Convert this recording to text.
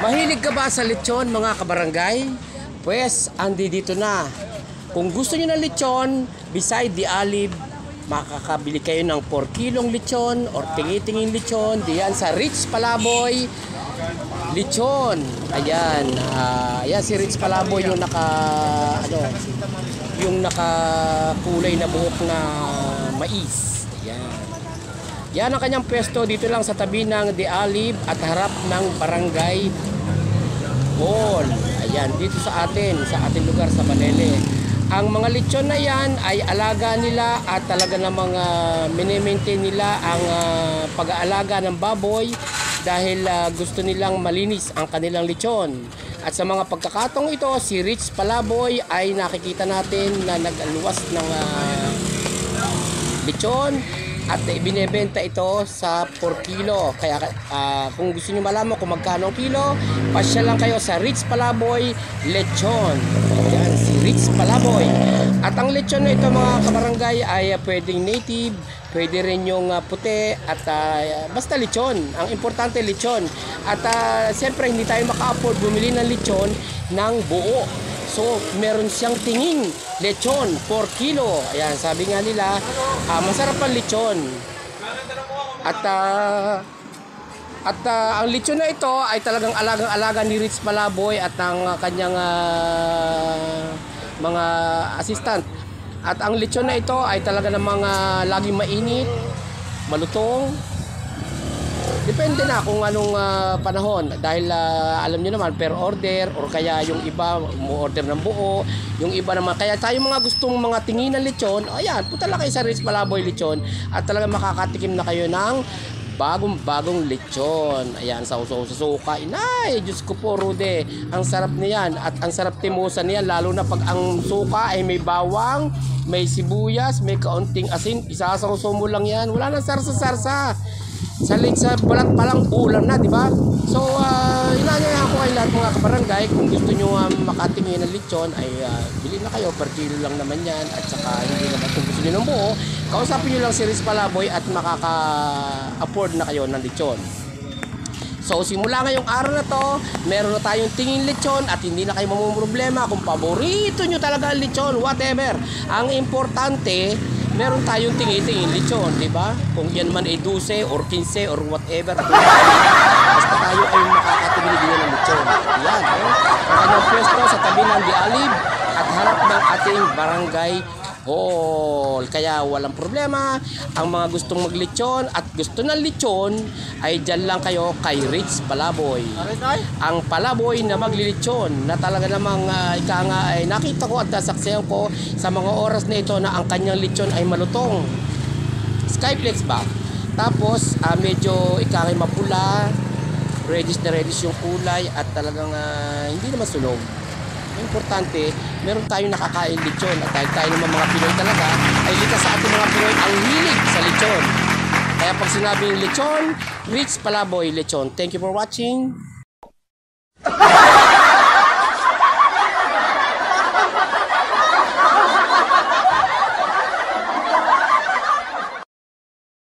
Mahilig ka ba sa lechon mga kabarangay? Pues, andi dito na. Kung gusto niyo ng lechon, beside the olive, makakabili kayo ng 4 kilong lechon or tingi-tingin lechon diyan sa Rich Palaboy Lechon. Ayan, ah, ayan si Rich Palaboy yung naka ano, yung nakakulay na buhok na mais. Ayan. Yan ang kanyang pwesto dito lang sa tabi ng The Olive at harap ng Barangay Hall. Ayan, dito sa atin, sa ating lugar sa Manele. Ang mga lechon na yan ay alaga nila at talaga namang uh, minimaintain nila ang ah, pag-aalaga ng baboy dahil ah, gusto nilang malinis ang kanilang lechon. At sa mga pagkakataong ito, si Rich Palaboy ay nakikita natin na nag-aluwas ng ah, lechon at ibinebenta ito sa 4 kilo. Kaya ah, kung gusto niyo malaman kung magkano ang kilo, pasya lang kayo sa Rich Palaboy Lechon. Yan, si Rich Palaboy. At ang lechon na ito mga kabarangay ay ah, pwedeng native, pwede rin yung ah, puti at ah, basta lechon. Ang importante lechon. At ah, siyempre hindi tayo maka-afford bumili ng lechon ng buo. So, meron siyang tinging lechon, 4 kilo. Ayan, sabi nga nila, ah, masarap ang lechon. At ah, at ah, ang lechon na ito ay talagang alagang-alaga ni Rich Palaboy at ng kanyang ah, mga assistant. At ang lechon na ito ay talaga namang ah, laging mainit, malutong, Depende na kung anong ah, panahon dahil ah, alam niyo naman per order or kaya yung iba mo order ng buo, yung iba naman kaya tayo mga gustong mga tingin ng lechon, ayan, punta lang kayo sa Rich Palaboy Lechon at talaga makakatikim na kayo ng bagong-bagong lechon. Ayan, sa uso sa suka. Inay, Diyos ko po, Rude. Ang sarap niyan at ang sarap timusan niyan lalo na pag ang suka ay may bawang, may sibuyas, may kaunting asin. Isasawsaw mo lang yan. Wala nang sarsa-sarsa sa sa balat pa lang ulam na, di ba? So, uh, inanya ako kay lahat mga kabarangay kung gusto nyo uh, makatingin ng lechon ay uh, bili na kayo, per kilo lang naman yan at saka hindi naman kung gusto nyo ng buo kausapin nyo lang si Riz Palaboy at makaka-afford na kayo ng lechon So simula ngayong araw na to, meron na tayong tingin lechon at hindi na kayo mamumroblema kung paborito nyo talaga ang lechon, whatever. Ang importante, meron tayong tingi-tingin lechon, di ba? Kung yan man ay 12 or 15 or whatever. Basta tayo ay makakatingin din ng lechon. Yan, eh. Ang pwesto sa tabi ng Di Alib at harap ng ating barangay hall. Kaya walang problema. Ang mga gustong maglechon at gusto ng lechon ay dyan lang kayo kay Rich Palaboy. Ang Palaboy na maglilechon na talaga namang uh, ika nga ay nakita ko at nasaksiyan ko sa mga oras na ito na ang kanyang lechon ay malutong. Skyflex ba? Tapos ah, medyo ika nga mapula, reddish na reddish yung kulay at talagang ah, hindi naman sunog importante, meron tayong nakakain lechon. At dahil tayo naman mga Pinoy talaga, ay likas sa ating mga Pinoy ang hilig sa lechon. Kaya pag sinabing lechon, Rich Palaboy Lechon. Thank you for watching.